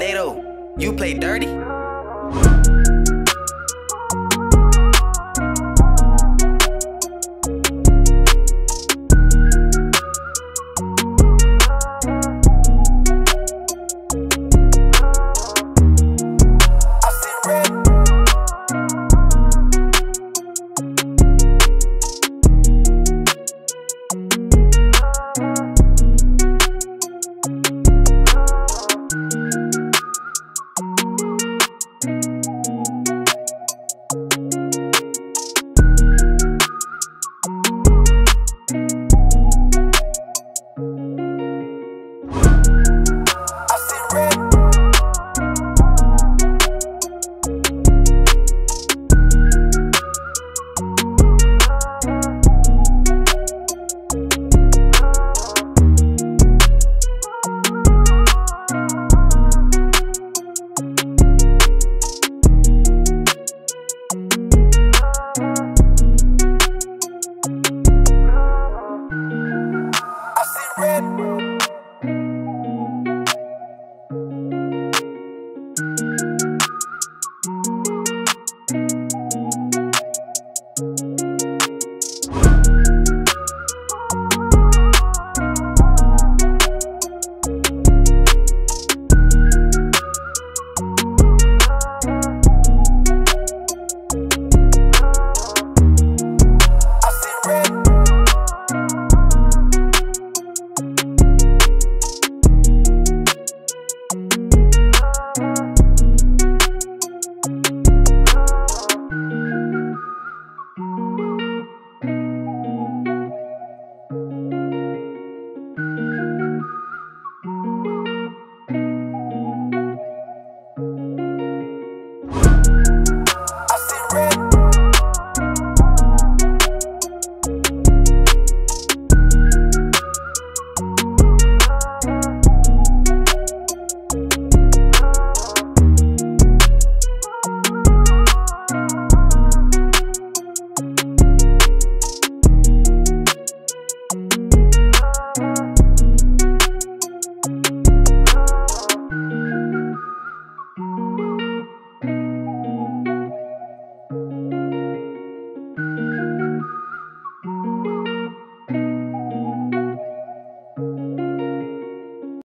NATO, you play dirty? it.